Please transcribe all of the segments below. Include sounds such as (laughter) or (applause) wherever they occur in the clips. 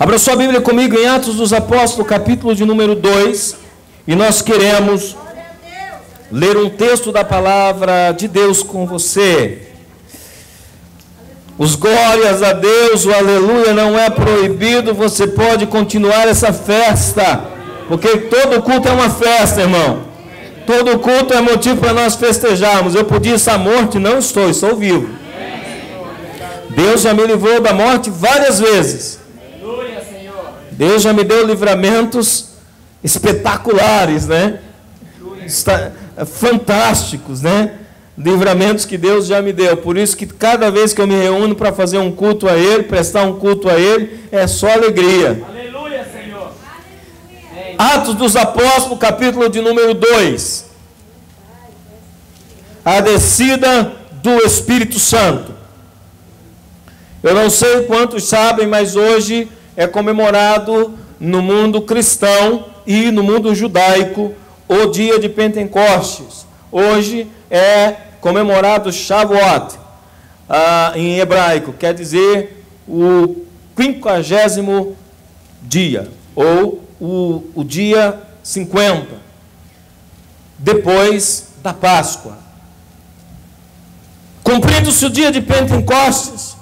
Abra sua Bíblia comigo em Atos dos Apóstolos, capítulo de número 2. E nós queremos ler um texto da palavra de Deus com você. Os glórias a Deus, o aleluia não é proibido, você pode continuar essa festa, porque todo culto é uma festa, irmão. Todo culto é motivo para nós festejarmos. Eu podia estar morto não estou, estou vivo. Deus já me livrou da morte várias vezes. Deus já me deu livramentos espetaculares, né? Está, fantásticos, né? Livramentos que Deus já me deu. Por isso que cada vez que eu me reúno para fazer um culto a Ele, prestar um culto a Ele, é só alegria. Aleluia, Senhor. Atos dos Apóstolos, capítulo de número 2. A descida do Espírito Santo. Eu não sei quantos sabem, mas hoje é comemorado no mundo cristão e no mundo judaico o dia de Pentecostes. Hoje é comemorado Shavuot, ah, em hebraico, quer dizer o quinquagésimo dia, ou o, o dia 50, depois da Páscoa. Cumprindo-se o dia de Pentecostes,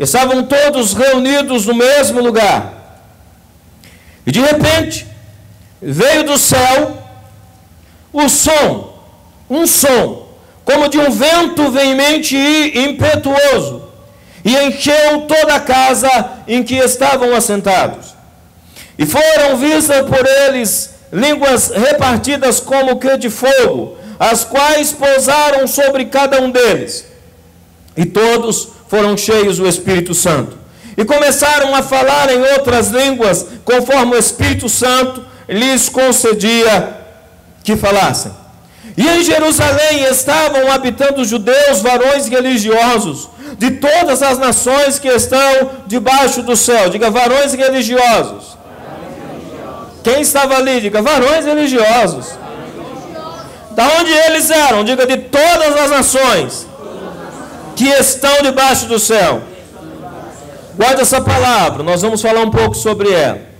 estavam todos reunidos no mesmo lugar. E de repente, veio do céu o som, um som, como de um vento veemente e impetuoso, e encheu toda a casa em que estavam assentados. E foram vistas por eles línguas repartidas como que de fogo, as quais pousaram sobre cada um deles. E todos foram cheios do Espírito Santo. E começaram a falar em outras línguas, conforme o Espírito Santo lhes concedia que falassem. E em Jerusalém estavam habitando judeus, varões religiosos, de todas as nações que estão debaixo do céu. Diga, varões religiosos. Quem estava ali? Diga, varões religiosos. Da onde eles eram? Diga, de todas as nações que estão debaixo do céu. Guarda essa palavra, nós vamos falar um pouco sobre ela.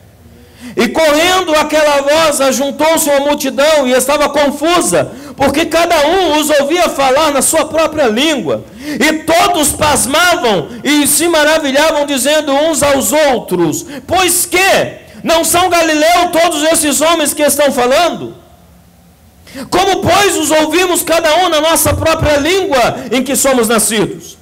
E correndo aquela voz, ajuntou-se uma multidão e estava confusa, porque cada um os ouvia falar na sua própria língua. E todos pasmavam e se maravilhavam, dizendo uns aos outros: Pois que não são Galileu todos esses homens que estão falando? Como, pois, os ouvimos cada um na nossa própria língua em que somos nascidos?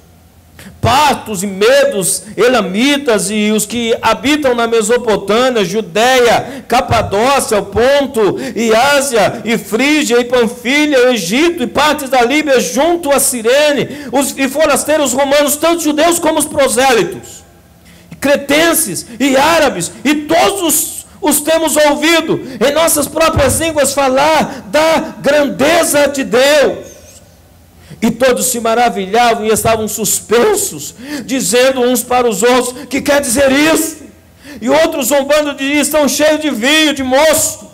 Partos e medos, elamitas e os que habitam na Mesopotâmia, Judéia, Capadócia, Ponto e Ásia, e Frígia e Panfilha, Egito e partes da Líbia junto a Cirene, os, e forasteiros romanos, tanto judeus como os prosélitos, cretenses e árabes, e todos os, os temos ouvido em nossas próprias línguas falar da grandeza de Deus. E todos se maravilhavam e estavam suspensos, dizendo uns para os outros: que quer dizer isso? E outros zombando diziam: estão cheios de vinho, de moço.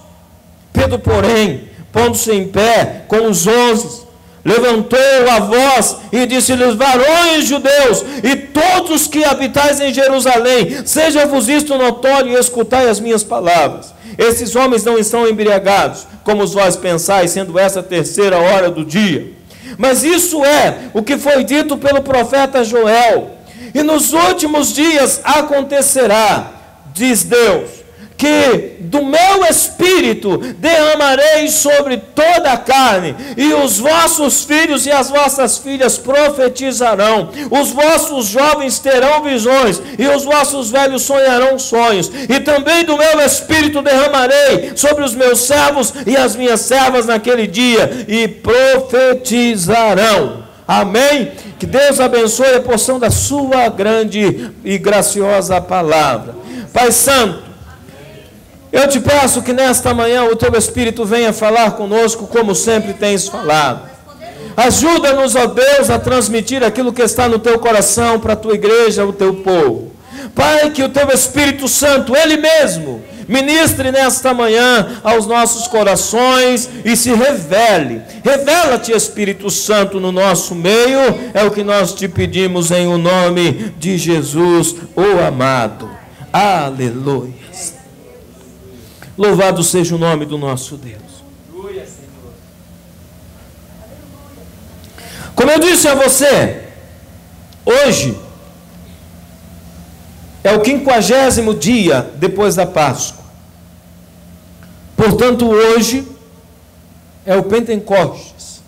Pedro, porém, pondo-se em pé com os onze, levantou a voz e disse-lhes: Varões judeus, e todos que habitais em Jerusalém, seja-vos isto notório e escutai as minhas palavras. Esses homens não estão embriagados, como vós pensais, sendo essa a terceira hora do dia. Mas isso é o que foi dito pelo profeta Joel. E nos últimos dias acontecerá, diz Deus, que do meu espírito derramarei sobre toda a carne, e os vossos filhos e as vossas filhas profetizarão, os vossos jovens terão visões, e os vossos velhos sonharão sonhos, e também do meu espírito derramarei sobre os meus servos e as minhas servas naquele dia, e profetizarão. Amém? Que Deus abençoe a porção da sua grande e graciosa palavra. Pai Santo, eu te peço que nesta manhã o teu Espírito venha falar conosco como sempre tens falado. Ajuda-nos, ó Deus, a transmitir aquilo que está no teu coração para a tua igreja, o teu povo. Pai, que o teu Espírito Santo, Ele mesmo, ministre nesta manhã aos nossos corações e se revele. Revela-te, Espírito Santo, no nosso meio, é o que nós te pedimos em o nome de Jesus, o amado. Aleluia. Louvado seja o nome do nosso Deus. Como eu disse a você, hoje é o quinquagésimo dia depois da Páscoa. Portanto, hoje é o Pentecostes,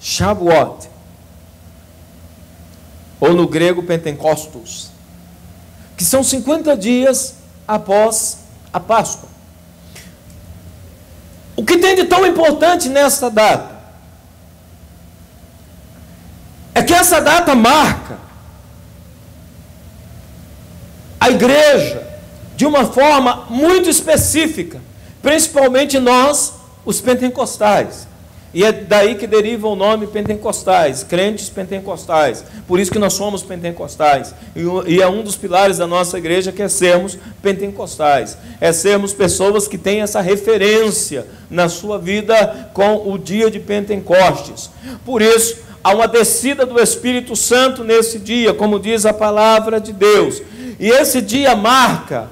Shavuot, ou no grego Pentecostos, que são 50 dias após a Páscoa. O que tem de tão importante nessa data? É que essa data marca a igreja de uma forma muito específica, principalmente nós, os pentecostais. E é daí que deriva o nome pentecostais, crentes pentecostais. Por isso que nós somos pentecostais. E é um dos pilares da nossa igreja que é sermos pentecostais. É sermos pessoas que têm essa referência na sua vida com o dia de Pentecostes. Por isso, há uma descida do Espírito Santo nesse dia, como diz a palavra de Deus. E esse dia marca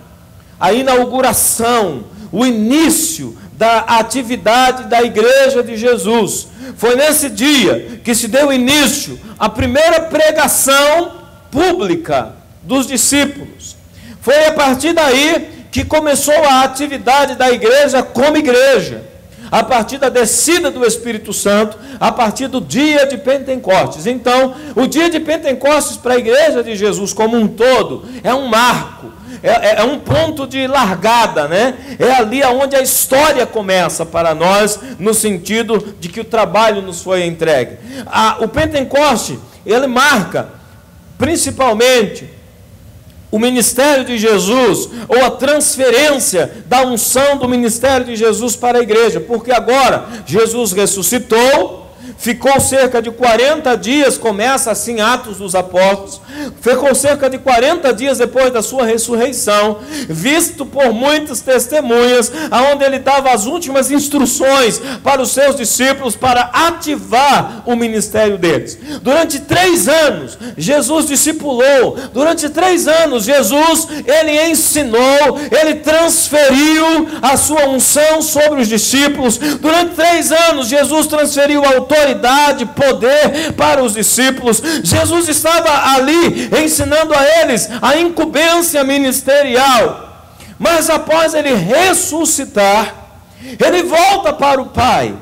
a inauguração, o início da atividade da igreja de Jesus. Foi nesse dia que se deu início à primeira pregação pública dos discípulos. Foi a partir daí que começou a atividade da igreja como igreja. A partir da descida do Espírito Santo, a partir do dia de Pentecostes. Então, o dia de Pentecostes para a igreja de Jesus como um todo é um marco é, é, é, um ponto de largada, né? É ali onde a história começa para nós, no sentido de que o trabalho nos foi entregue. o Pentecoste, ele marca, principalmente, o ministério de Jesus, ou a transferência da unção do ministério de Jesus para a igreja, porque agora Jesus ressuscitou ficou cerca de 40 dias, começa assim Atos dos Apóstolos, ficou cerca de 40 dias depois da sua ressurreição, visto por muitas testemunhas, aonde ele dava as últimas instruções para os seus discípulos para ativar o ministério deles. Durante três anos, Jesus discipulou, durante três anos, Jesus, ele ensinou, ele transferiu a sua unção sobre os discípulos, durante três anos, Jesus transferiu a autoridade autoridade, poder para os discípulos. Jesus estava ali ensinando a eles a incumbência ministerial. Mas após ele ressuscitar, ele volta para o Pai.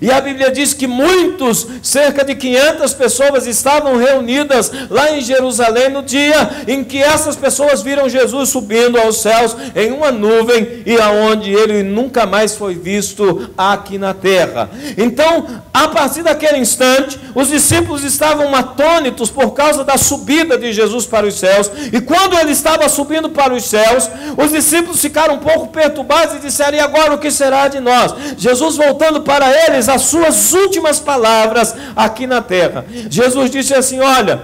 E a Bíblia diz que muitos, cerca de 500 pessoas, estavam reunidas lá em Jerusalém no dia em que essas pessoas viram Jesus subindo aos céus em uma nuvem e aonde ele nunca mais foi visto aqui na terra. Então, a partir daquele instante, os discípulos estavam atônitos por causa da subida de Jesus para os céus. E quando ele estava subindo para os céus, os discípulos ficaram um pouco perturbados e disseram: E agora o que será de nós? Jesus voltando para eles as suas últimas palavras aqui na terra. Jesus disse assim: Olha,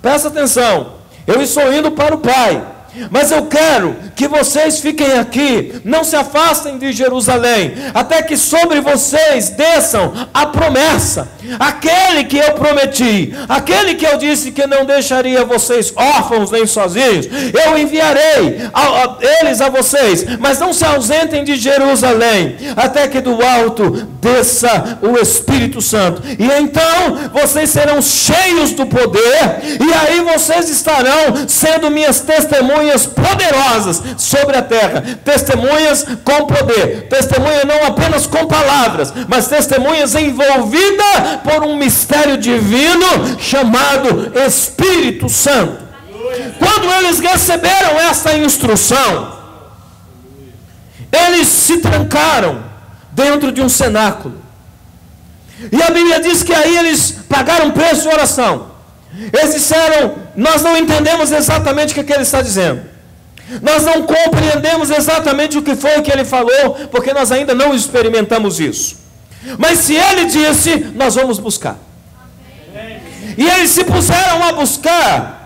presta atenção, eu estou indo para o Pai. Mas eu quero que vocês fiquem aqui, não se afastem de Jerusalém, até que sobre vocês desçam a promessa, aquele que eu prometi, aquele que eu disse que não deixaria vocês órfãos nem sozinhos, eu enviarei a, a, eles a vocês, mas não se ausentem de Jerusalém, até que do alto desça o Espírito Santo, e então vocês serão cheios do poder, e aí vocês estarão sendo minhas testemunhas testemunhas poderosas sobre a terra, testemunhas com poder, testemunha não apenas com palavras, mas testemunhas envolvidas por um mistério divino chamado Espírito Santo. Quando eles receberam essa instrução, eles se trancaram dentro de um cenáculo. E a Bíblia diz que aí eles pagaram preço de oração. Eles disseram: Nós não entendemos exatamente o que, ele está dizendo. Nós não compreendemos exatamente o que foi que ele falou, porque nós ainda não experimentamos isso. Mas se ele disse, nós vamos buscar. E eles se puseram a buscar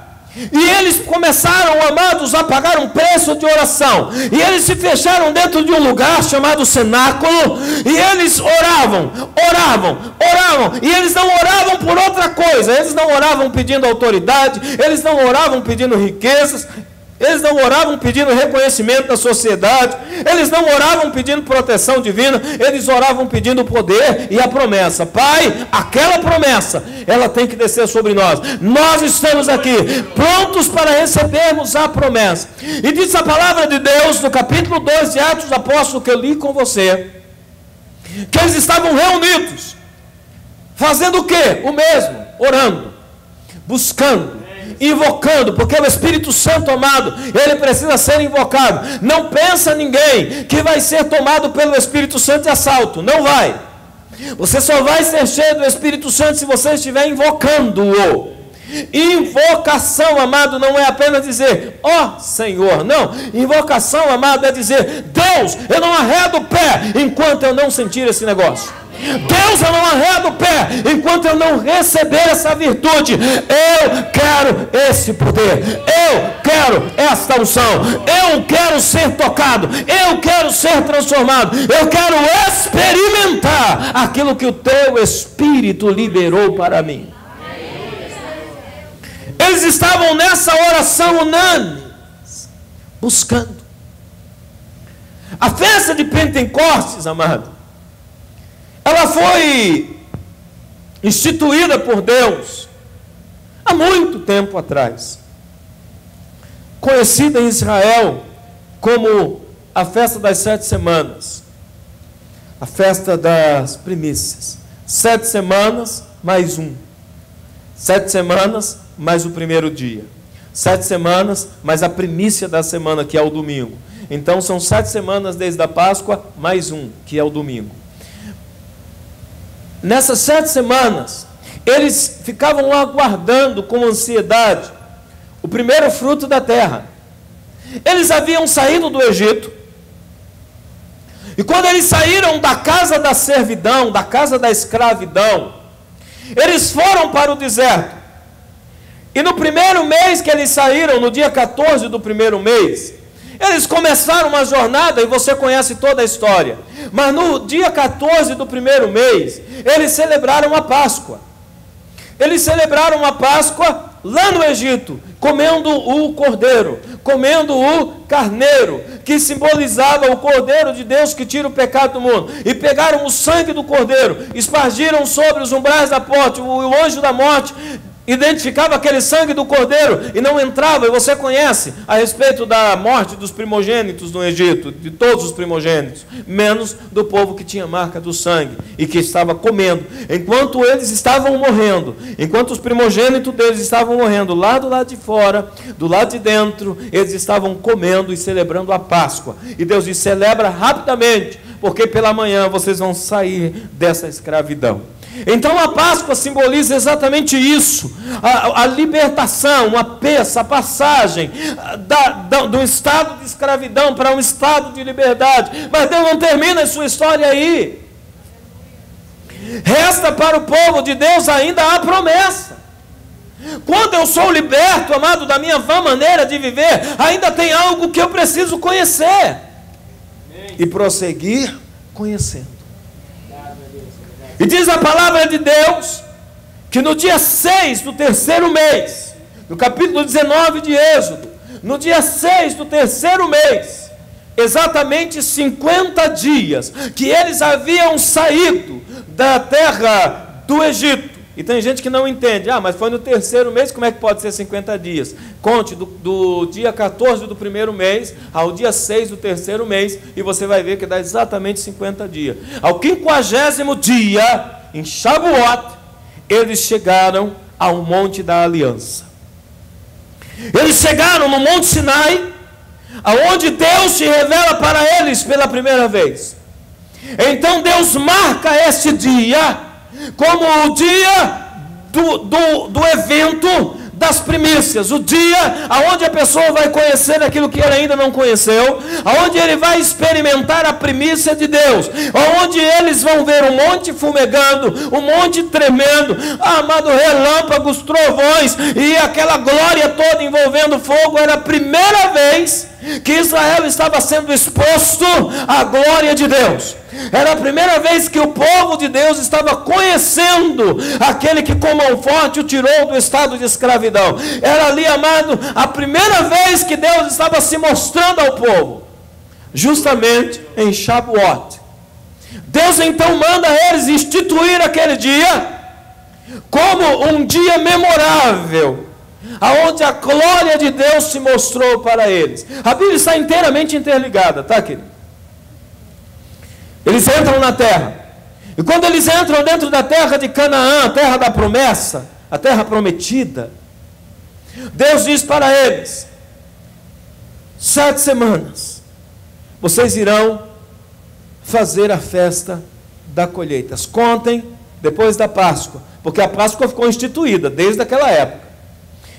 e eles começaram, amados, a pagar um preço de oração. E eles se fecharam dentro de um lugar chamado cenáculo. E eles oravam, oravam, oravam. E eles não oravam por outra coisa. Eles não oravam pedindo autoridade. Eles não oravam pedindo riquezas. Eles não oravam pedindo reconhecimento da sociedade, eles não oravam pedindo proteção divina, eles oravam pedindo o poder e a promessa. Pai, aquela promessa, ela tem que descer sobre nós. Nós estamos aqui, prontos para recebermos a promessa. E diz a palavra de Deus no capítulo 2 de Atos Apóstolos que eu li com você, que eles estavam reunidos, fazendo o que? O mesmo, orando, buscando invocando, porque o Espírito Santo amado, ele precisa ser invocado. Não pensa ninguém que vai ser tomado pelo Espírito Santo de assalto, não vai. Você só vai ser cheio do Espírito Santo se você estiver invocando-o. Invocação, amado, não é apenas dizer, ó oh, Senhor, não. Invocação, amado, é dizer, Deus, eu não arredo o pé enquanto eu não sentir esse negócio. Deus, eu não arredo o pé enquanto eu não receber essa virtude. Eu quero esse poder. Eu quero esta unção. Eu quero ser tocado. Eu quero ser transformado. Eu quero experimentar aquilo que o teu Espírito liberou para mim. Eles estavam nessa oração unânime, buscando. A festa de Pentecostes, amado, ela foi instituída por Deus há muito tempo atrás. Conhecida em Israel como a festa das sete semanas, a festa das primícias. Sete semanas mais um. Sete semanas mais o primeiro dia. Sete semanas mais a primícia da semana, que é o domingo. Então são sete semanas desde a Páscoa mais um, que é o domingo. Nessas sete semanas, eles ficavam aguardando com ansiedade o primeiro fruto da terra. Eles haviam saído do Egito. E quando eles saíram da casa da servidão, da casa da escravidão, eles foram para o deserto. E no primeiro mês que eles saíram, no dia 14 do primeiro mês, eles começaram uma jornada e você conhece toda a história. Mas no dia 14 do primeiro mês, eles celebraram a Páscoa. Eles celebraram a Páscoa lá no Egito, comendo o cordeiro, comendo o carneiro, que simbolizava o cordeiro de Deus que tira o pecado do mundo. E pegaram o sangue do cordeiro, espargiram sobre os umbrais da porta, o anjo da morte identificava aquele sangue do cordeiro e não entrava, e você conhece a respeito da morte dos primogênitos no Egito, de todos os primogênitos, menos do povo que tinha marca do sangue e que estava comendo. Enquanto eles estavam morrendo, enquanto os primogênitos deles estavam morrendo, lá do lado de fora, do lado de dentro, eles estavam comendo e celebrando a Páscoa. E Deus diz: celebra rapidamente, porque pela manhã vocês vão sair dessa escravidão. Então a Páscoa simboliza exatamente isso: a, a libertação, a peça, a passagem da, da, do estado de escravidão para um estado de liberdade. Mas Deus não termina a sua história aí. Resta para o povo de Deus ainda a promessa. Quando eu sou liberto, amado, da minha vã maneira de viver, ainda tem algo que eu preciso conhecer e prosseguir conhecendo. E diz a palavra de Deus que no dia 6 do terceiro mês, no capítulo 19 de Êxodo, no dia 6 do terceiro mês, exatamente 50 dias que eles haviam saído da terra do Egito, e tem gente que não entende. Ah, mas foi no terceiro mês, como é que pode ser 50 dias? Conte do, do, dia 14 do primeiro mês ao dia 6 do terceiro mês, e você vai ver que dá exatamente 50 dias. Ao quinquagésimo dia, em Shavuot, eles chegaram ao Monte da Aliança. Eles chegaram no Monte Sinai, aonde Deus se revela para eles pela primeira vez. Então Deus marca esse dia como o dia do, do, do evento das primícias, o dia aonde a pessoa vai conhecer aquilo que ele ainda não conheceu, aonde ele vai experimentar a primícia de Deus, aonde eles vão ver o monte fumegando, o monte tremendo, amado relâmpagos, trovões. E aquela glória toda envolvendo fogo, era a primeira vez que Israel estava sendo exposto à glória de Deus. Era a primeira vez que o povo de Deus estava conhecendo aquele que com mão forte o tirou do estado de escravidão. Era ali, amado, a primeira vez que Deus estava se mostrando ao povo, justamente em Shavuot. Deus então manda eles instituir aquele dia como um dia memorável, aonde a glória de Deus se mostrou para eles. A Bíblia está inteiramente interligada, tá, querido? Eles entram na terra. E quando eles entram dentro da terra de Canaã, a terra da promessa, a terra prometida, Deus diz para eles: sete semanas, vocês irão fazer a festa da colheita. Contem depois da Páscoa, porque a Páscoa ficou instituída desde aquela época.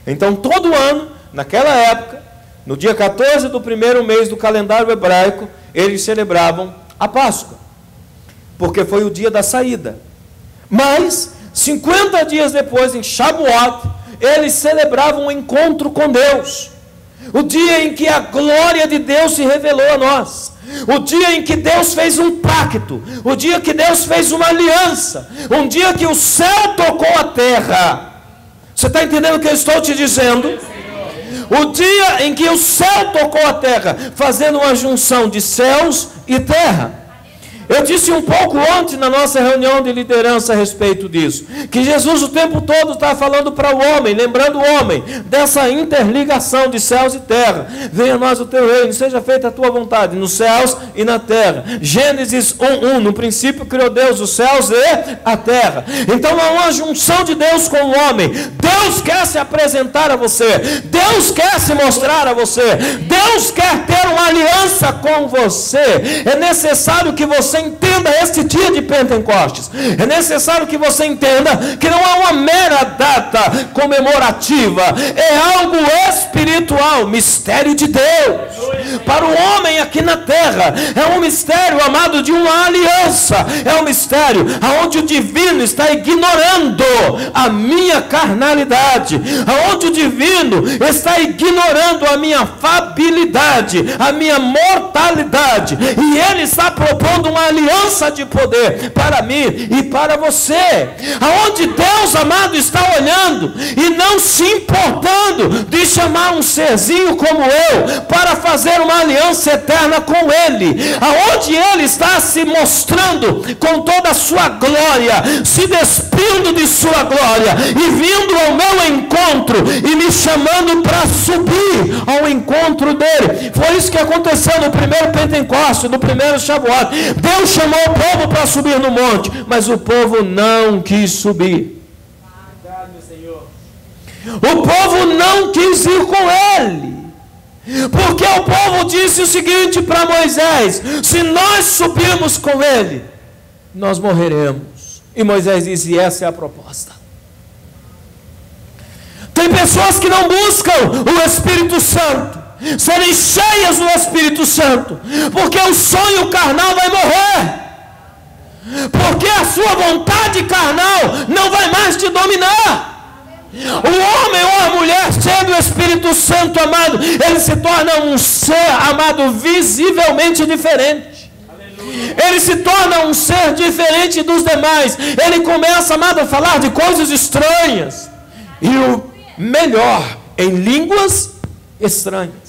Então, todo ano, naquela época, no dia 14 do primeiro mês do calendário hebraico, eles celebravam a Páscoa, porque foi o dia da saída. Mas, 50 dias depois, em Shavuot, eles celebravam um encontro com Deus. O dia em que a glória de Deus se revelou a nós. O dia em que Deus fez um pacto. O dia que Deus fez uma aliança. Um dia que o céu tocou a terra. Você está entendendo o que eu estou te dizendo? O dia em que o céu tocou a terra, fazendo uma junção de céus e terra. Eu disse um pouco ontem na nossa reunião de liderança a respeito disso, que Jesus o tempo todo está falando para o homem, lembrando o homem dessa interligação de céus e terra. Venha a nós o teu reino, seja feita a tua vontade nos céus e na terra. Gênesis 1:1, no princípio criou Deus os céus e a terra. Então há uma junção de Deus com o homem. Deus quer se apresentar a você. Deus quer se mostrar a você. Deus quer ter uma aliança com você. É necessário que você você entenda este dia de Pentecostes. É necessário que você entenda que não é uma mera data comemorativa, é algo espiritual, mistério de Deus. Para o homem aqui na terra, é um mistério amado de uma aliança, é um mistério aonde o divino está ignorando a minha carnalidade, aonde o divino está ignorando a minha fabilidade, a minha mortalidade, e ele está propondo uma aliança de poder para mim e para você. Aonde Deus amado está olhando e não se importando de chamar um serzinho como eu para fazer uma aliança eterna com Ele. Aonde Ele está se mostrando com toda a sua glória, se despindo de sua glória e vindo ao meu encontro e me chamando para subir ao encontro dele. Foi isso que aconteceu no primeiro Pentecostes, no primeiro Shavuot. Deus chamou o povo para subir no monte, mas o povo não quis subir. O povo não quis ir com ele. Porque o povo disse o seguinte para Moisés: se nós subirmos com ele, nós morreremos. E Moisés disse: essa é a proposta. Tem pessoas que não buscam o Espírito Santo serem cheias do Espírito Santo, porque o sonho carnal vai morrer. Porque a sua vontade carnal não vai mais te dominar. O homem ou a mulher cheio do Espírito Santo, amado, ele se torna um ser, amado, visivelmente diferente. Ele se torna um ser diferente dos demais. Ele começa, amado, a falar de coisas estranhas. E o melhor, em línguas estranhas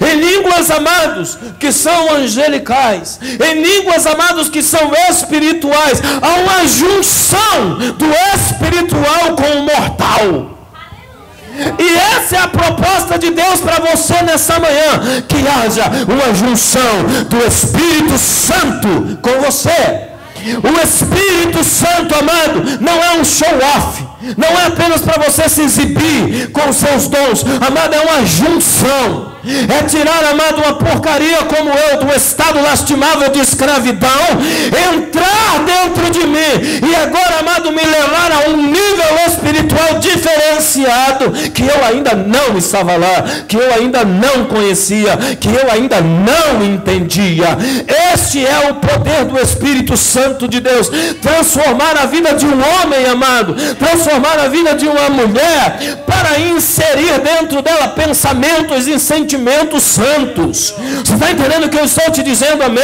em línguas, amados, que são angelicais, em línguas, amados, que são espirituais. Há uma junção do espiritual com o mortal. E essa é a proposta de Deus para você nessa manhã: que haja uma junção do Espírito Santo com você. O Espírito Santo, amado, não é um show-off, não é apenas para você se exibir com os seus dons, amado, é uma junção é tirar, amado, uma porcaria como eu, do estado lastimável de escravidão, entrar dentro de mim e agora, amado, me levar a um nível espiritual diferenciado que eu ainda não estava lá, que eu ainda não conhecia, que eu ainda não entendia. Este é o poder do Espírito Santo de Deus transformar a vida de um homem, amado, transformar a vida de uma mulher para inserir dentro dela pensamentos e sentimentos sentimentos santos. Você está entendendo o que eu estou te dizendo, amém?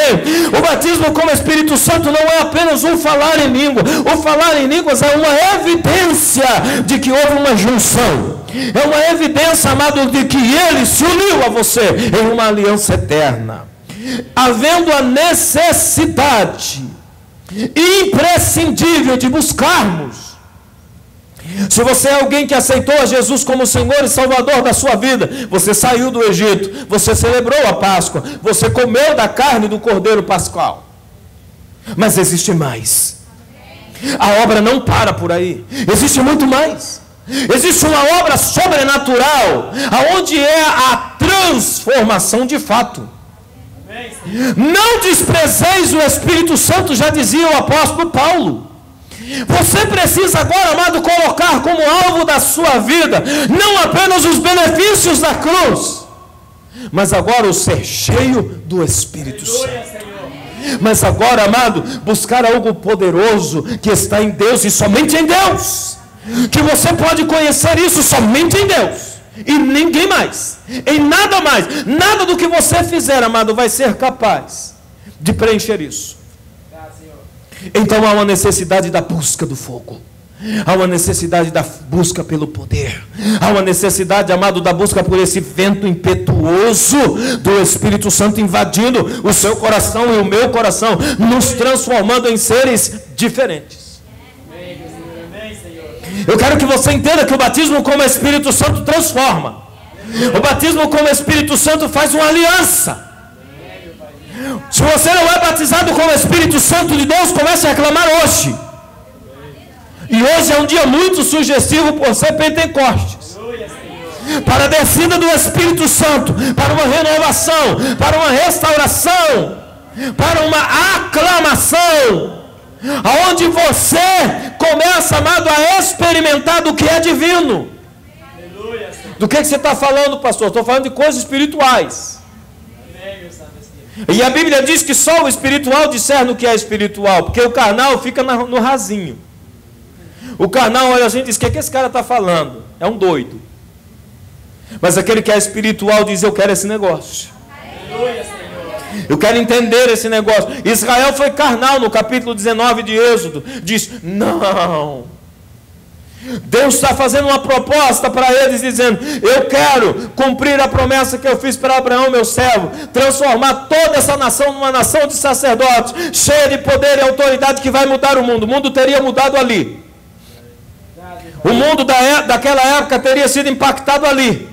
O batismo com o Espírito Santo não é apenas um falar em língua. O falar em línguas é uma evidência de que houve uma junção. É uma evidência, amado, de que ele se uniu a você em uma aliança eterna. Havendo a necessidade imprescindível de buscarmos se você é alguém que aceitou Jesus como Senhor e Salvador da sua vida, você saiu do Egito, você celebrou a Páscoa, você comeu da carne do cordeiro pascual. Mas existe mais. A obra não para por aí. Existe muito mais. Existe uma obra sobrenatural, aonde é a transformação de fato. Não desprezeis o Espírito Santo, já dizia o apóstolo Paulo. Você precisa agora, amado, colocar como alvo da sua vida não apenas os benefícios da cruz, mas agora o ser cheio do Espírito Santo. Mas agora, amado, buscar algo poderoso que está em Deus e somente em Deus. Que você pode conhecer isso somente em Deus e ninguém mais, em nada mais, nada do que você fizer, amado, vai ser capaz de preencher isso. Então há uma necessidade da busca do fogo. Há uma necessidade da busca pelo poder. Há uma necessidade, amado, da busca por esse vento impetuoso do Espírito Santo invadindo o seu coração e o meu coração, nos transformando em seres diferentes. Eu quero que você entenda que o batismo como Espírito Santo transforma. O batismo como Espírito Santo faz uma aliança. Se você não é batizado com o Espírito Santo de Deus, comece a reclamar hoje. E hoje é um dia muito sugestivo por ser Pentecostes. Para a descida do Espírito Santo, para uma renovação, para uma restauração, para uma aclamação, aonde você começa, amado, a experimentar do que é divino. Do que, que você está falando, pastor? Estou falando de coisas espirituais. E a Bíblia diz que só o espiritual discerne o que é espiritual, porque o carnal fica no rasinho. O carnal olha a gente e diz: O que, é que esse cara está falando? É um doido. Mas aquele que é espiritual diz: Eu quero esse negócio. Eu quero entender esse negócio. Israel foi carnal no capítulo 19 de Êxodo. Diz: Não. Deus está fazendo uma proposta para eles, dizendo: Eu quero cumprir a promessa que eu fiz para Abraão, meu servo, transformar toda essa nação numa nação de sacerdotes, cheia de poder e autoridade que vai mudar o mundo. O mundo teria mudado ali. O mundo da, é, daquela época teria sido impactado ali.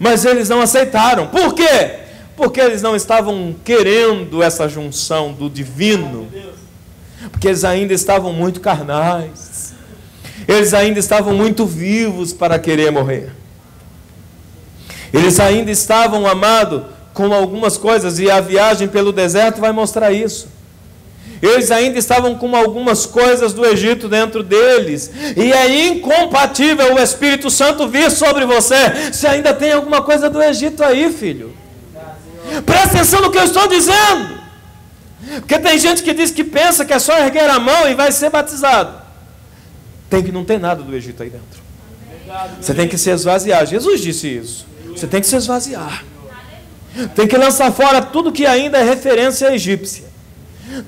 Mas eles não aceitaram. Por quê? Porque eles não estavam querendo essa junção do divino. Porque eles ainda estavam muito carnais. Eles ainda estavam muito vivos para querer morrer. Eles ainda estavam, amado, com algumas coisas, e a viagem pelo deserto vai mostrar isso. Eles ainda estavam com algumas coisas do Egito dentro deles, e é incompatível o Espírito Santo vir sobre você se ainda tem alguma coisa do Egito aí, filho. Presta atenção no que eu estou dizendo, porque tem gente que diz que pensa que é só erguer a mão e vai ser batizado tem que não ter nada do Egito aí dentro. Você tem que se esvaziar. Jesus disse isso. Você tem que se esvaziar. Tem que lançar fora tudo que ainda é referência egípcia.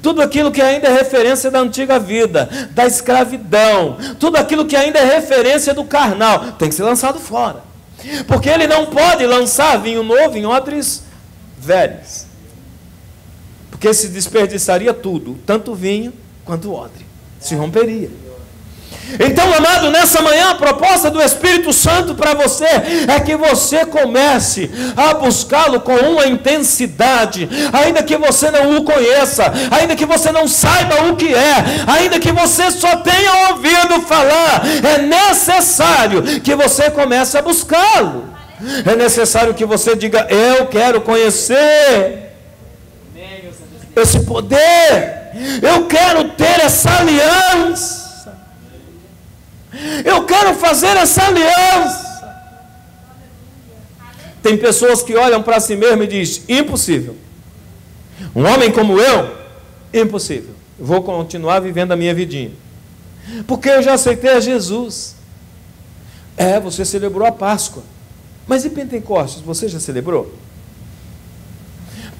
Tudo aquilo que ainda é referência da antiga vida, da escravidão, tudo aquilo que ainda é referência do carnal, tem que ser lançado fora. Porque ele não pode lançar vinho novo em odres velhos. Porque se desperdiçaria tudo, tanto vinho quanto odre. Se romperia. Então, amado, nessa manhã a proposta do Espírito Santo para você é que você comece a buscá-lo com uma intensidade, ainda que você não o conheça, ainda que você não saiba o que é, ainda que você só tenha ouvido falar, é necessário que você comece a buscá-lo. É necessário que você diga: Eu quero conhecer esse poder, eu quero ter essa aliança. Eu quero fazer essa aliança. Tem pessoas que olham para si mesmo e dizem: impossível. Um homem como eu, impossível. vou continuar vivendo a minha vidinha. Porque eu já aceitei a Jesus. É, você celebrou a Páscoa. Mas e Pentecostes, você já celebrou?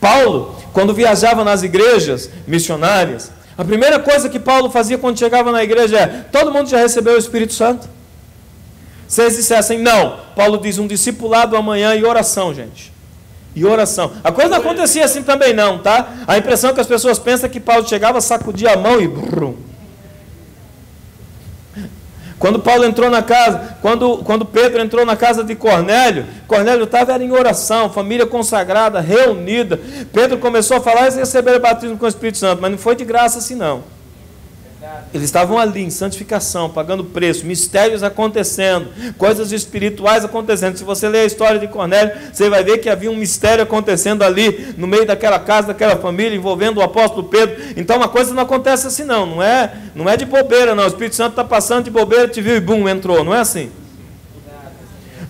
Paulo, quando viajava nas igrejas missionárias, a primeira coisa que Paulo fazia quando chegava na igreja é: todo mundo já recebeu o Espírito Santo? Se eles dissessem não, Paulo diz um discipulado amanhã e oração, gente. E oração. A coisa não acontecia assim também, não, tá? A impressão que as pessoas pensam é que Paulo chegava, sacudia a mão e. Brum, quando Paulo entrou na casa, quando, quando Pedro entrou na casa de Cornélio, Cornélio estava em oração, família consagrada, reunida. Pedro começou a falar e receber o batismo com o Espírito Santo, mas não foi de graça assim não. Eles estavam ali em santificação, pagando preço, mistérios acontecendo, coisas espirituais acontecendo. Se você ler a história de Cornélio, você vai ver que havia um mistério acontecendo ali, no meio daquela casa, daquela família, envolvendo o apóstolo Pedro. Então uma coisa não acontece assim, não. Não é, não é de bobeira, não. O Espírito Santo está passando de bobeira, te viu e bum, entrou. Não é assim.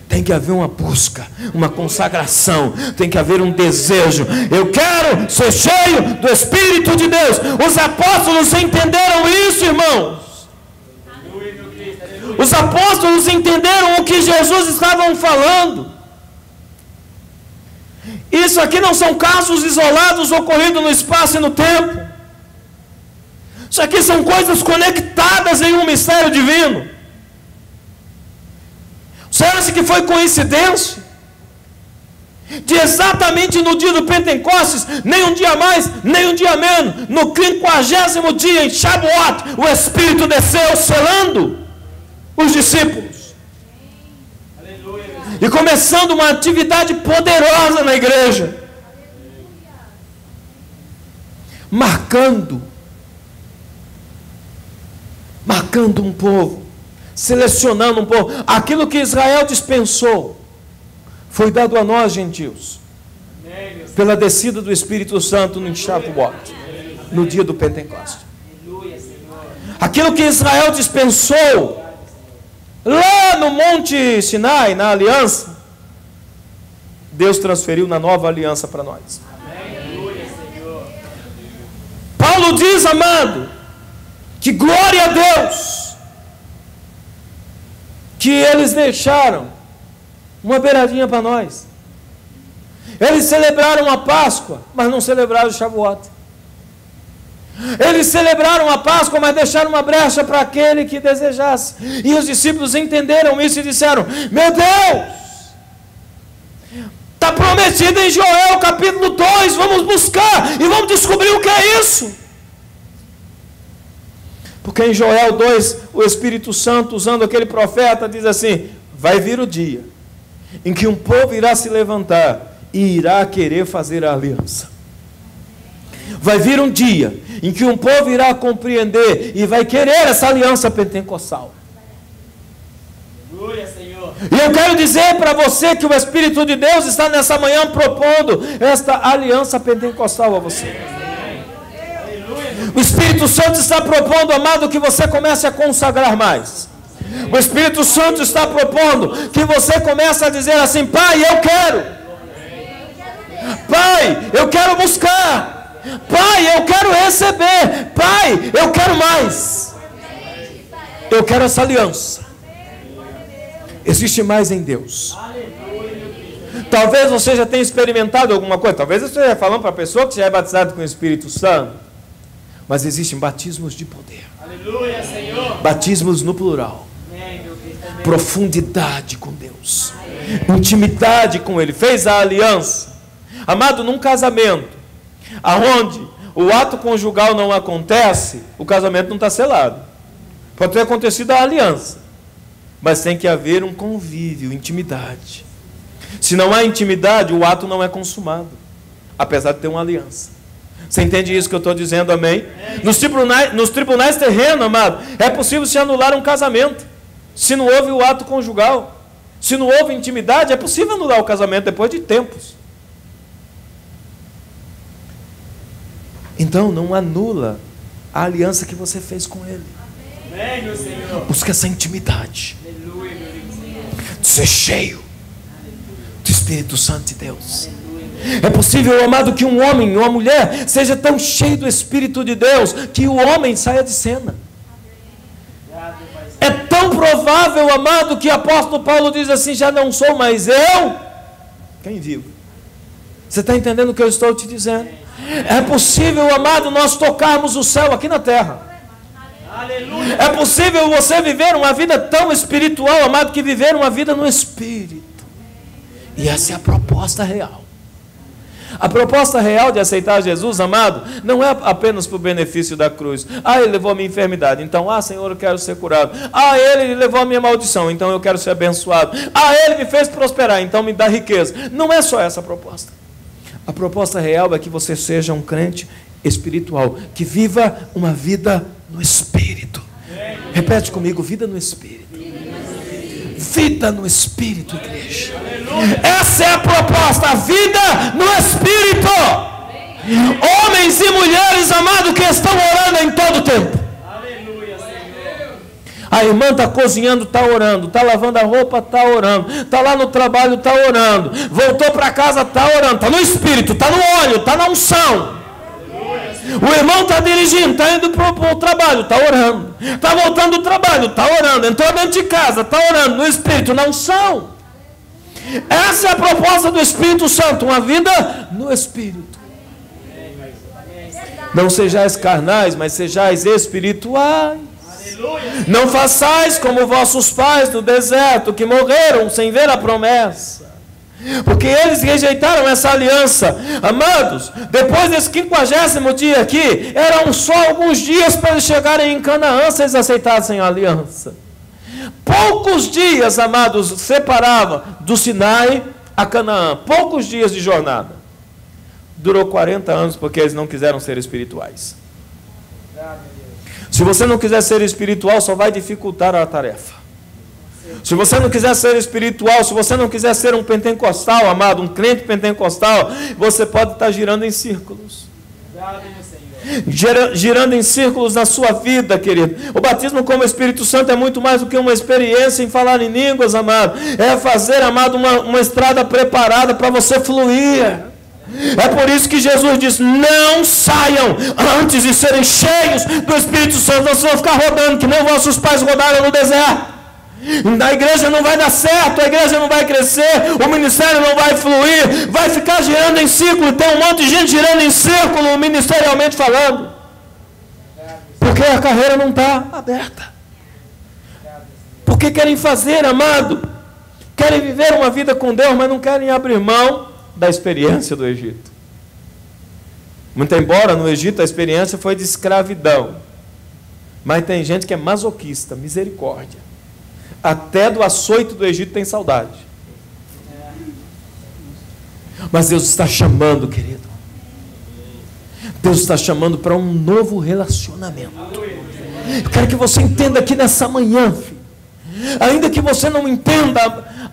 Tem que haver uma busca, uma consagração, tem que haver um desejo. Eu quero ser cheio do Espírito de Deus. Os apóstolos entenderam isso, irmãos. Os apóstolos entenderam o que Jesus estava falando. Isso aqui não são casos isolados ocorridos no espaço e no tempo. Isso aqui são coisas conectadas em um mistério divino. Você acha que foi coincidência? De exatamente no dia do Pentecostes, nem um dia mais, nem um dia menos, no quinquagésimo dia em Shavuot, o Espírito desceu selando os discípulos. E começando uma atividade poderosa na igreja. Marcando, marcando um povo selecionando um povo. Aquilo que Israel dispensou foi dado a nós, gentios, pela descida do Espírito Santo no Shavuot, no dia do Pentecostes. Aquilo que Israel dispensou lá no Monte Sinai, na aliança, Deus transferiu na nova aliança para nós. Paulo diz, amado, que glória a Deus que eles deixaram uma beiradinha para nós. Eles celebraram a Páscoa, mas não celebraram o Shavuot. Eles celebraram a Páscoa, mas deixaram uma brecha para aquele que desejasse. E os discípulos entenderam isso e disseram: Meu Deus, está prometido em Joel capítulo 2, vamos buscar e vamos descobrir o que é isso. Porque em Joel 2, o Espírito Santo, usando aquele profeta, diz assim: Vai vir o dia em que um povo irá se levantar e irá querer fazer a aliança. Vai vir um dia em que um povo irá compreender e vai querer essa aliança pentecostal. E eu quero dizer para você que o Espírito de Deus está nessa manhã propondo esta aliança pentecostal a você. O Espírito Santo está propondo, amado, que você comece a consagrar mais. O Espírito Santo está propondo que você comece a dizer assim: Pai, eu quero. Pai, eu quero buscar. Pai, eu quero receber. Pai, eu quero mais. Eu quero essa aliança. Existe mais em Deus. Talvez você já tenha experimentado alguma coisa. Talvez você esteja falando para a pessoa que já é batizado com o Espírito Santo. Mas existem batismos de poder. Aleluia, Senhor. Batismos no plural. Profundidade com Deus. Intimidade com Ele. Fez a aliança. Amado, num casamento, aonde o ato conjugal não acontece, o casamento não está selado. Pode ter acontecido a aliança, mas tem que haver um convívio, intimidade. Se não há intimidade, o ato não é consumado, apesar de ter uma aliança. Você entende isso que eu estou dizendo, amém? Nos tribunais, nos tribunais terrenos, amado, é possível se anular um casamento. Se não houve o ato conjugal, se não houve intimidade, é possível anular o casamento depois de tempos. Então, não anula a aliança que você fez com ele. Busca essa intimidade. De ser cheio do Espírito Santo de Deus. É possível, amado, que um homem ou uma mulher seja tão cheio do Espírito de Deus que o homem saia de cena. É tão tão provável, amado, que o apóstolo Paulo diz assim: já não sou mais eu, quem vivo. Você está entendendo o que eu estou te dizendo? É possível, amado, nós tocarmos o céu aqui na terra. É possível você viver uma vida tão espiritual, amado, que viver uma vida no espírito. E essa é a proposta real. A proposta real de aceitar Jesus, amado, não é apenas o benefício da cruz. Ah, ele levou a minha enfermidade, então, ah, Senhor, eu quero ser curado. Ah, ele levou a minha maldição, então eu quero ser abençoado. Ah, ele me fez prosperar, então me dá riqueza. Não é só essa a proposta. A proposta real é que você seja um crente espiritual, que viva uma vida no espírito. Repete comigo: vida no espírito. Vida no espírito, igreja. Essa é a proposta, vida no espírito. Homens e mulheres, amados, que estão orando em todo tempo. A irmã está cozinhando, está orando. Está lavando a roupa, está orando. Está lá no trabalho, está orando. Voltou para casa, está orando. Está no espírito, está no óleo, está na unção. O irmão está dirigindo, está indo para o trabalho, está orando. Está voltando do trabalho, está orando. Entrou dentro de casa, está orando. No espírito, na unção. Essa é a proposta do Espírito Santo, uma vida no Espírito. Não sejais carnais, mas sejais espirituais. Não façais como vossos pais no deserto, que morreram sem ver a promessa. Porque eles rejeitaram essa aliança. Amados, depois desse quinquagésimo dia aqui, eram só alguns dias para eles chegarem em Canaã se eles aceitassem a aliança. Poucos dias, amados, separava do Sinai a Canaã. Poucos dias de jornada. Durou 40 anos porque eles não quiseram ser espirituais. Se você não quiser ser espiritual, só vai dificultar a tarefa. Se você não quiser ser espiritual, se você não quiser ser um pentecostal, amado, um crente pentecostal, você pode estar girando em círculos. Girando em círculos na sua vida, querido. O batismo como Espírito Santo é muito mais do que uma experiência em falar em línguas, amado. É fazer, amado, uma, uma estrada preparada para você fluir. É por isso que Jesus diz: não saiam antes de serem cheios do Espírito Santo. Vocês vão ficar rodando, que nem vossos pais rodaram no deserto. A igreja não vai dar certo, a igreja não vai crescer, o ministério não vai fluir, vai ficar girando em círculo. Tem um monte de gente girando em círculo, ministerialmente falando, porque a carreira não está aberta. Porque querem fazer, amado, querem viver uma vida com Deus, mas não querem abrir mão da experiência do Egito. Muito embora no Egito a experiência foi de escravidão, mas tem gente que é masoquista, misericórdia. Até do açoito do Egito tem saudade. Mas Deus está chamando, querido. Deus está chamando para um novo relacionamento. Eu quero que você entenda aqui nessa manhã, filho. ainda que você não entenda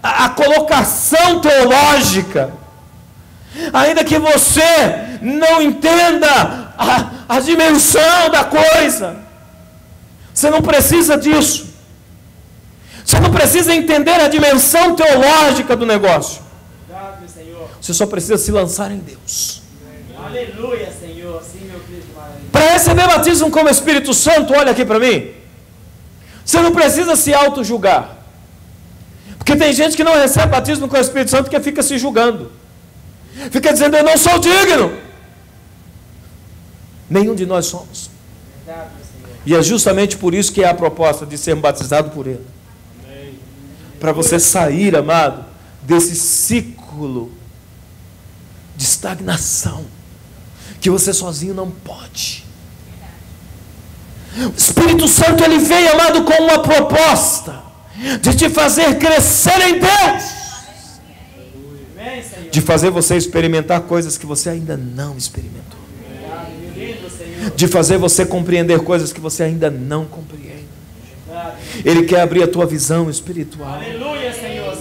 a, a colocação teológica, ainda que você não entenda a, a dimensão da coisa, você não precisa disso. Você não precisa entender a dimensão teológica do negócio. Você só precisa se lançar em Deus. Aleluia, Senhor. Sim, meu Cristo Para receber batismo como Espírito Santo, olha aqui para mim. Você não precisa se auto-julgar. Porque tem gente que não recebe batismo com o Espírito Santo porque fica se julgando. Fica dizendo, eu não sou digno. Nenhum de nós somos. E é justamente por isso que é a proposta de ser batizado por Ele para você sair, amado, desse ciclo de estagnação que você sozinho não pode. O Espírito Santo ele veio, amado, com uma proposta de te fazer crescer em Deus, de fazer você experimentar coisas que você ainda não experimentou, de fazer você compreender coisas que você ainda não compreende. Ele quer abrir a tua visão espiritual. Aleluia, Senhor.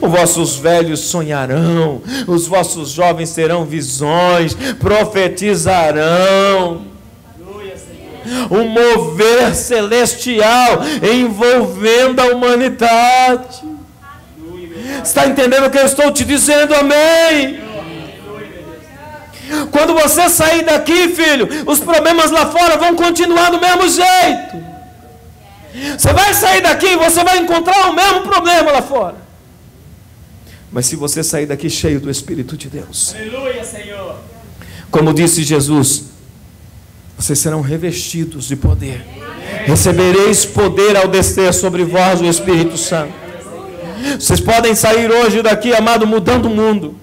Os vossos velhos sonharão, os vossos jovens terão visões, profetizarão. Um mover celestial envolvendo a humanidade. Está entendendo o que eu estou te dizendo? Amém. Quando você sair daqui, filho, os problemas lá fora vão continuar do mesmo jeito. Você vai sair daqui e você vai encontrar o mesmo problema lá fora. Mas se você sair daqui cheio do Espírito de Deus, Aleluia, Senhor. como disse Jesus, vocês serão revestidos de poder. Recebereis poder ao descer sobre vós o Espírito Santo. Vocês podem sair hoje daqui, amado, mudando o mundo.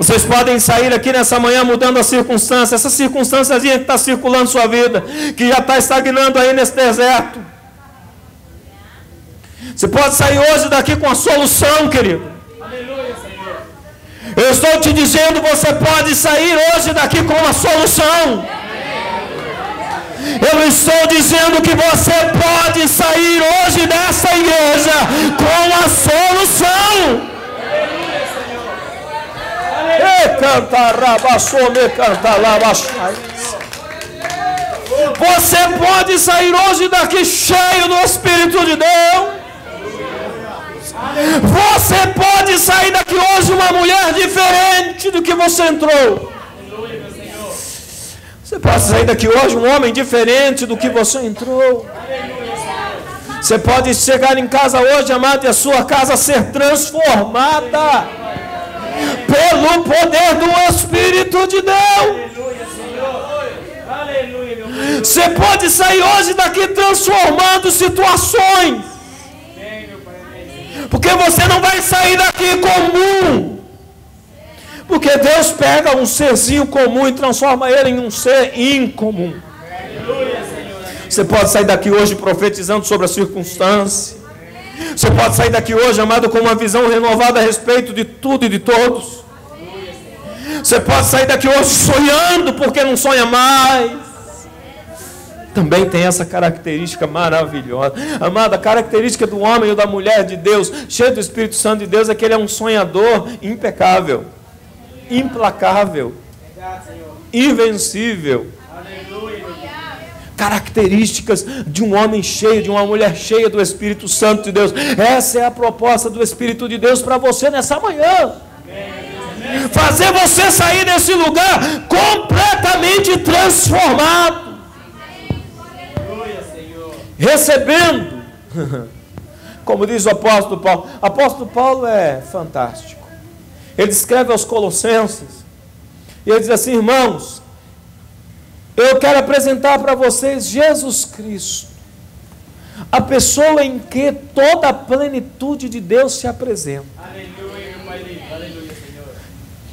Vocês podem sair aqui nessa manhã mudando a circunstância, essa circunstância que está circulando sua vida, que já está estagnando aí nesse deserto. Você pode sair hoje daqui com a solução, querido. Eu estou te dizendo, você pode sair hoje daqui com uma solução. Eu estou dizendo que você pode sair hoje dessa igreja com a solução. E canta rabassome, canta. Você pode sair hoje daqui cheio do Espírito de Deus. Você pode sair daqui hoje uma mulher diferente do que você entrou. Você pode sair daqui hoje um homem diferente do que você entrou. Você pode chegar em casa hoje, amado, e a sua casa ser transformada pelo poder do Espírito de Deus. Você pode sair hoje daqui transformando situações. Porque você não vai sair daqui comum. Porque Deus pega um serzinho comum e transforma ele em um ser incomum. Você pode sair daqui hoje profetizando sobre a circunstância. Você pode sair daqui hoje, amado, com uma visão renovada a respeito de tudo e de todos. Você pode sair daqui hoje sonhando porque não sonha mais. Também tem essa característica maravilhosa. Amada, a característica do homem ou da mulher de Deus, cheio do Espírito Santo de Deus, é que ele é um sonhador impecável, implacável, invencível. Características de um homem cheio, de uma mulher cheia do Espírito Santo de Deus. Essa é a proposta do Espírito de Deus para você nessa manhã. Fazer você sair desse lugar completamente transformado, recebendo. (laughs) Como diz o apóstolo Paulo. Apóstolo Paulo é fantástico. Ele escreve aos Colossenses e ele diz assim: irmãos, eu quero apresentar para vocês Jesus Cristo, a pessoa em que toda a plenitude de Deus se apresenta. Aleluia. Aleluia, Senhor.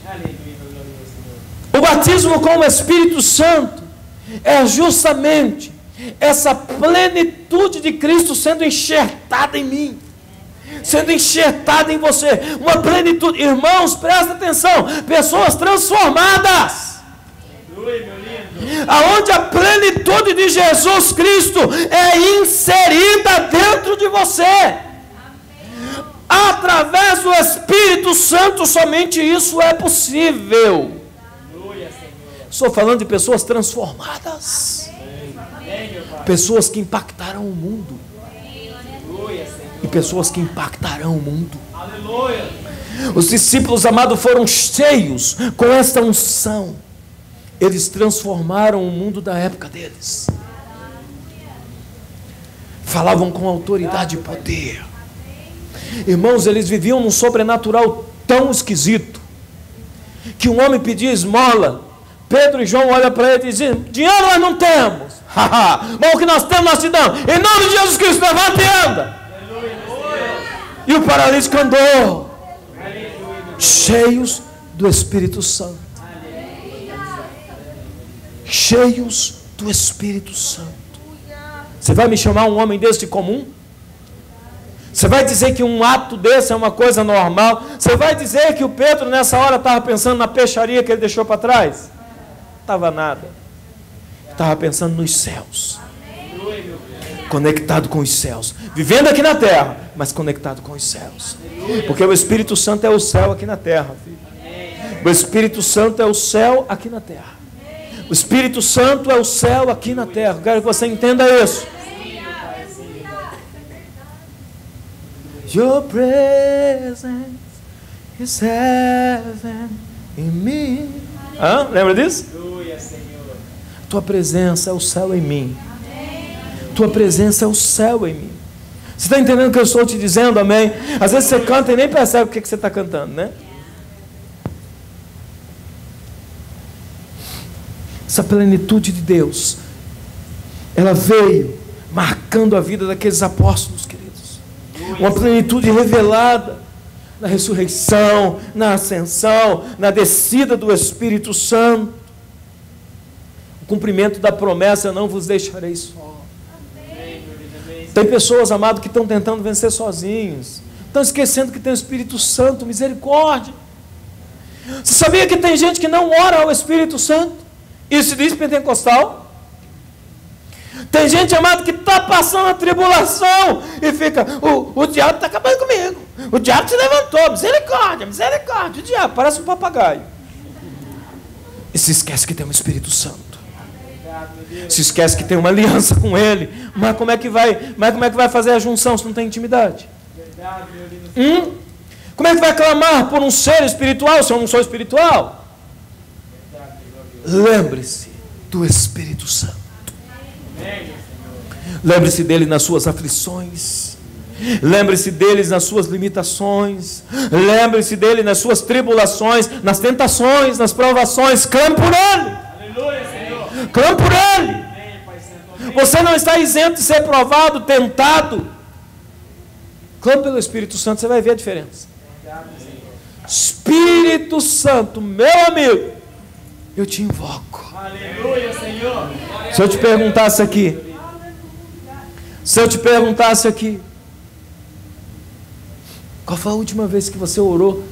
Aleluia, Senhor. O batismo com o Espírito Santo é justamente essa plenitude de Cristo sendo enxertada em mim, sendo enxertada em você. Uma plenitude, irmãos, presta atenção: pessoas transformadas. Aleluia, meu. Aonde a plenitude de Jesus Cristo é inserida dentro de você. Através do Espírito Santo, somente isso é possível. Estou falando de pessoas transformadas, pessoas que impactarão o mundo e pessoas que impactarão o mundo. Aleluia. Os discípulos amados foram cheios com esta unção. Eles transformaram o mundo da época deles. Falavam com autoridade e poder. Irmãos, eles viviam num sobrenatural tão esquisito que um homem pedia esmola. Pedro e João olham para ele e dizem: Dinheiro nós não temos. (laughs) Mas o que nós temos nós te damos. Em nome de Jesus Cristo, levanta e anda. E o paralítico andou cheios do Espírito Santo. Cheios do Espírito Santo. Você vai me chamar um homem desse de comum? Você vai dizer que um ato desse é uma coisa normal? Você vai dizer que o Pedro nessa hora estava pensando na peixaria que ele deixou para trás? Estava nada. Estava pensando nos céus. Conectado com os céus. Vivendo aqui na terra, mas conectado com os céus. Porque o Espírito Santo é o céu aqui na terra, filho. O Espírito Santo é o céu aqui na terra. O Espírito Santo é o céu aqui na terra. Quero que você entenda isso. Your presence is heaven in me. Hã? Lembra disso? Tua presença é o céu em mim. tua presença é o céu em mim. Você está entendendo o que eu estou te dizendo, amém? Às vezes você canta e nem percebe o que que você está cantando, né? Essa plenitude de Deus, ela veio marcando a vida daqueles apóstolos, queridos. Uma plenitude revelada na ressurreição, na ascensão, na descida do Espírito Santo. O cumprimento da promessa: não vos deixarei só. Tem pessoas, amado, que estão tentando vencer sozinhos. Estão esquecendo que tem o Espírito Santo, misericórdia. Você sabia que tem gente que não ora ao Espírito Santo? Isso diz pentecostal. Tem gente, amado, que está passando a tribulação e fica, o, o diabo está acabando comigo. O diabo se levantou, misericórdia, misericórdia. O diabo parece um papagaio. E se esquece que tem um Espírito Santo. Se esquece que tem uma aliança com ele. Mas como é que vai, mas como é que vai fazer a junção se não tem intimidade? Hum? Como é que vai clamar por um ser espiritual se eu não sou espiritual? Lembre-se do Espírito Santo. Lembre-se dele nas suas aflições. Lembre-se deles nas suas limitações. Lembre-se dele nas suas tribulações, nas tentações, nas provações. Clame por ele. Clame por ele. Você não está isento de ser provado, tentado. Clame pelo Espírito Santo, você vai ver a diferença. Espírito Santo, meu amigo, eu te invoco. Aleluia, Senhor. Se eu te perguntasse aqui, se eu te perguntasse aqui, qual foi a última vez que você orou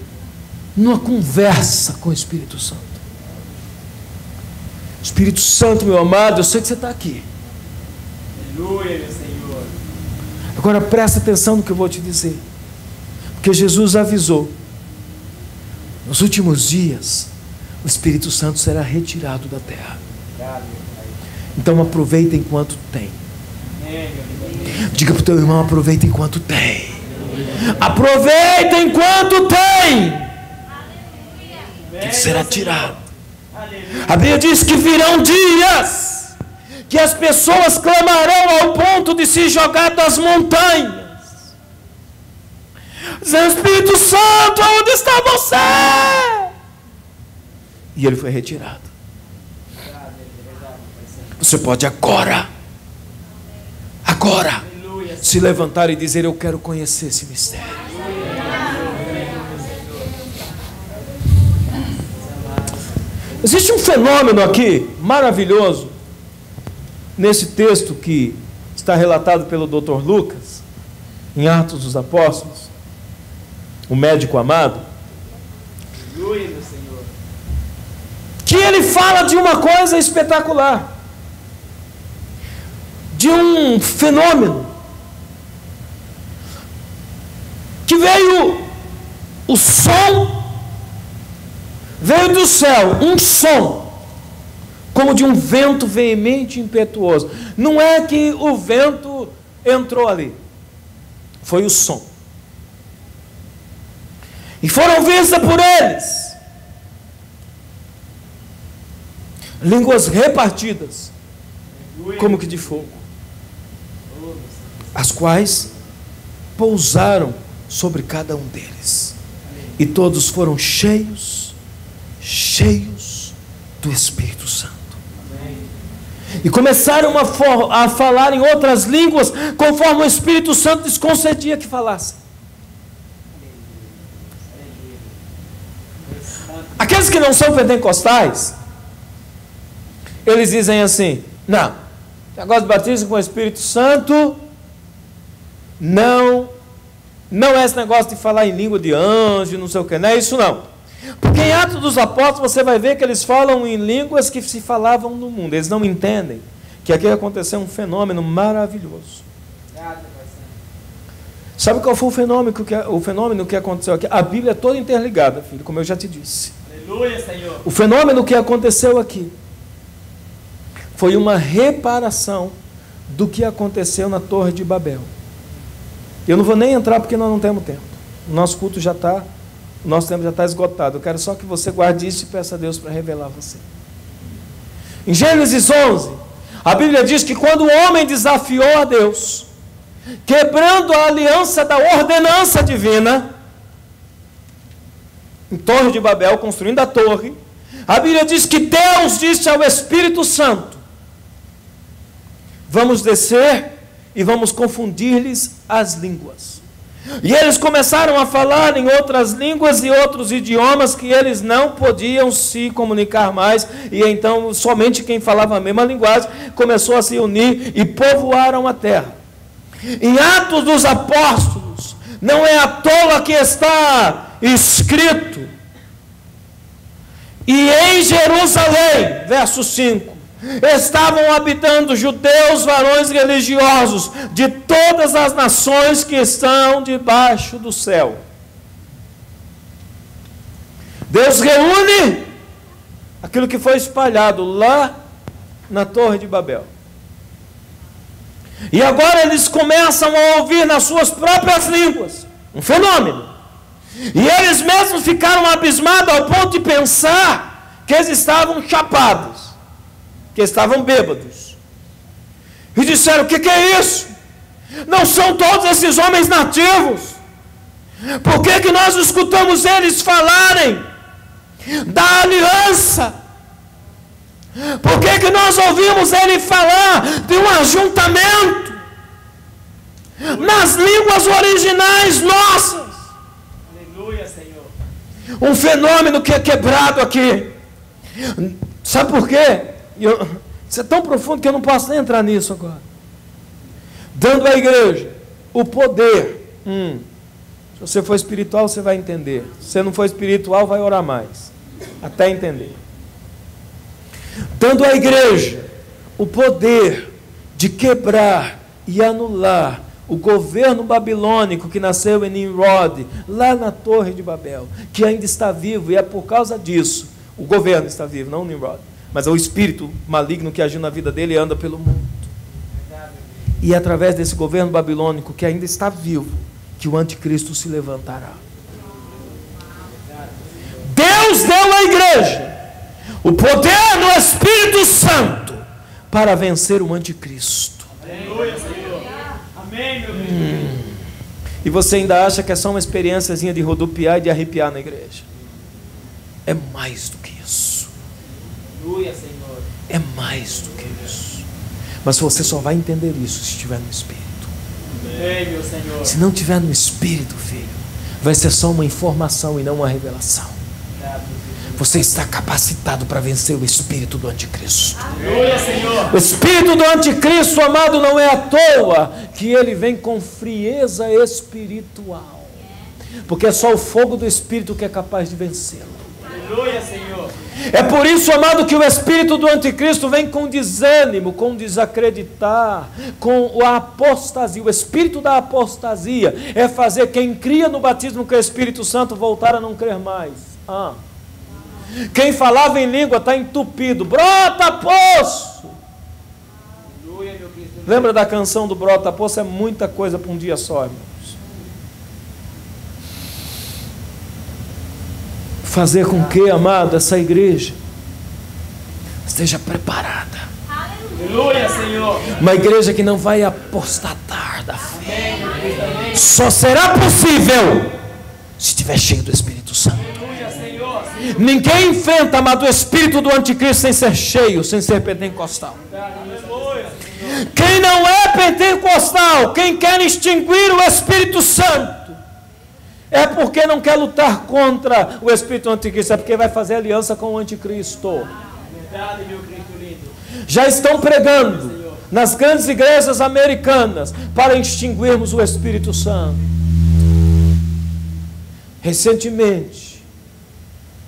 numa conversa com o Espírito Santo? Espírito Santo, meu amado, eu sei que você está aqui. Aleluia, meu Senhor. Agora presta atenção no que eu vou te dizer. Porque Jesus avisou: nos últimos dias, o Espírito Santo será retirado da terra. Então aproveita enquanto tem. Diga para o teu irmão: aproveita enquanto tem. Aproveita enquanto tem. Que será tirado. A Bíblia diz que virão dias que as pessoas clamarão ao ponto de se jogar das montanhas. Dizendo, Espírito Santo, onde está você? E ele foi retirado. Você pode agora, agora, se levantar e dizer: Eu quero conhecer esse mistério. Existe um fenômeno aqui maravilhoso nesse texto que está relatado pelo Dr. Lucas, em Atos dos Apóstolos, o médico amado, Aleluia, meu Senhor. que ele fala de uma coisa espetacular, de um fenômeno que veio o som veio do céu um som como de um vento veemente e impetuoso. Não é que o vento entrou ali. Foi o som. E foram vistas por eles línguas repartidas, como que de fogo, as quais pousaram sobre cada um deles. E todos foram cheios, cheios do Espírito Santo. E começaram a, a falar em outras línguas, conforme o Espírito Santo lhes concedia que falassem. Aqueles que não são pentecostais, eles dizem assim: não, negócio de batismo com o Espírito Santo, não, não é esse negócio de falar em língua de anjo, não sei o que, não é isso não. Porque em Atos dos Apóstolos você vai ver que eles falam em línguas que se falavam no mundo, eles não entendem que aqui aconteceu um fenômeno maravilhoso. Sabe qual foi o fenômeno que, o fenômeno que aconteceu aqui? A Bíblia é toda interligada, filho, como eu já te disse. Aleluia, Senhor. O fenômeno que aconteceu aqui foi uma reparação do que aconteceu na Torre de Babel. Eu não vou nem entrar porque nós não temos tempo. Nosso culto já está, nosso tempo já está esgotado. Eu quero só que você guarde isso e peça a Deus para revelar você. Em Gênesis 11, A Bíblia diz que quando o homem desafiou a Deus, quebrando a aliança da ordenança divina, em Torre de Babel, construindo a torre, a Bíblia diz que Deus disse ao Espírito Santo: Vamos descer e vamos confundir-lhes as línguas. E eles começaram a falar em outras línguas e outros idiomas que eles não podiam se comunicar mais, e então somente quem falava a mesma linguagem começou a se unir e povoaram a terra. Em Atos dos Apóstolos, não é à toa que está escrito, e em Jerusalém, verso 5, estavam habitando judeus, varões religiosos de todas as nações que estão debaixo do céu. Deus reúne aquilo que foi espalhado lá na Torre de Babel. E agora eles começam a ouvir nas suas próprias línguas um fenômeno. E eles mesmos ficaram abismados ao ponto de pensar que eles estavam chapados que estavam bêbados. E disseram: O que, que é isso? Não são todos esses homens nativos. Por que, que nós escutamos eles falarem da aliança? Por que, que nós ouvimos ele falar de um ajuntamento nas línguas originais nossas? Aleluia, Senhor. Um fenômeno que é quebrado aqui. Sabe por quê? Eu, isso é tão profundo que eu não posso nem entrar nisso agora. Dando à igreja o poder. Hum, se você for espiritual, você vai entender. Se você não for espiritual, vai orar mais. Até entender. Dando à igreja o poder de quebrar e anular o governo babilônico que nasceu em Nimrod, lá na Torre de Babel, que ainda está vivo, e é por causa disso, o governo está vivo, não Nimrod mas é o espírito maligno que agiu na vida dele e anda pelo mundo. E é através desse governo babilônico que ainda está vivo, que o anticristo se levantará. Deus deu à igreja o poder do Espírito Santo para vencer o anticristo. Amém. Hum. E você ainda acha que é só uma experiênciazinha de rodopiar e de arrepiar na igreja? É mais do que Aleluia, Senhor. É mais do que isso. Mas você só vai entender isso se estiver no Espírito. Amém, meu Senhor. Se não estiver no Espírito, filho, vai ser só uma informação e não uma revelação. Você está capacitado para vencer o espírito do anticristo. Aleluia, Senhor. O espírito do anticristo, amado, não é à toa que ele vem com frieza espiritual. Porque é só o fogo do espírito que é capaz de vencê-lo. Aleluia, Senhor. É por isso, amado, que o espírito do anticristo vem com desânimo, com desacreditar, com a apostasia. O espírito da apostasia é fazer quem cria no batismo com o Espírito Santo voltar a não crer mais. Ah. Quem falava em língua está entupido. Brota poço! Lembra da canção do Brota Poço? É muita coisa para um dia só, irmãos. Fazer com que, amado, essa igreja esteja preparada. Aleluia, Senhor. Uma igreja que não vai apostatar da fé. Só será possível se estiver cheio do Espírito Santo. Ninguém enfrenta, amado, o espírito do anticristo sem ser cheio, sem ser pentecostal. Quem não é pentecostal, quem quer extinguir o Espírito Santo, é porque não quer lutar contra o espírito anticristo, é porque vai fazer aliança com o anticristo. Já estão pregando nas grandes igrejas americanas para extinguirmos o Espírito Santo. Recentemente,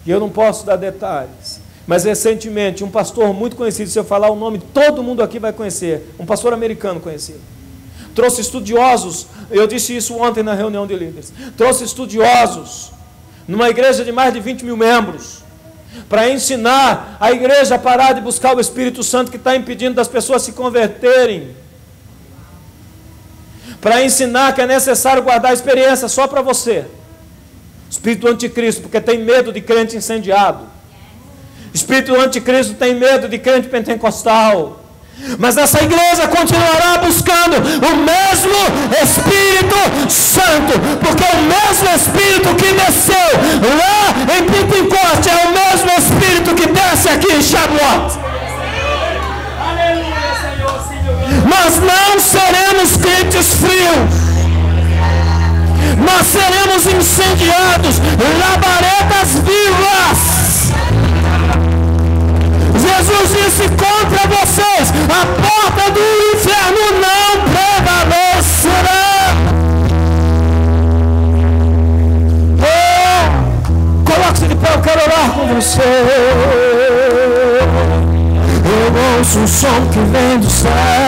e eu não posso dar detalhes, mas recentemente, um pastor muito conhecido, se eu falar o nome, todo mundo aqui vai conhecer, um pastor americano conhecido trouxe estudiosos, eu disse isso ontem na reunião de líderes, trouxe estudiosos numa igreja de mais de 20 mil membros, para ensinar a igreja a parar de buscar o Espírito Santo que está impedindo das pessoas se converterem, para ensinar que é necessário guardar a experiência só para você, espírito anticristo, porque tem medo de crente incendiado, espírito anticristo tem medo de crente pentecostal, Mas essa igreja continuará buscando o mesmo Espírito Santo, porque o mesmo Espírito que desceu lá em Pentecoste é o mesmo Espírito que desce aqui em Shavuot. Nós não seremos crentes frios. Nós seremos incendiados, labaredas vivas. Jesus disse contra vocês: a porta do inferno não prevalecerá. Oh, Coloque-se de pé, eu quero orar com você. Eu ouço o som que vem do céu.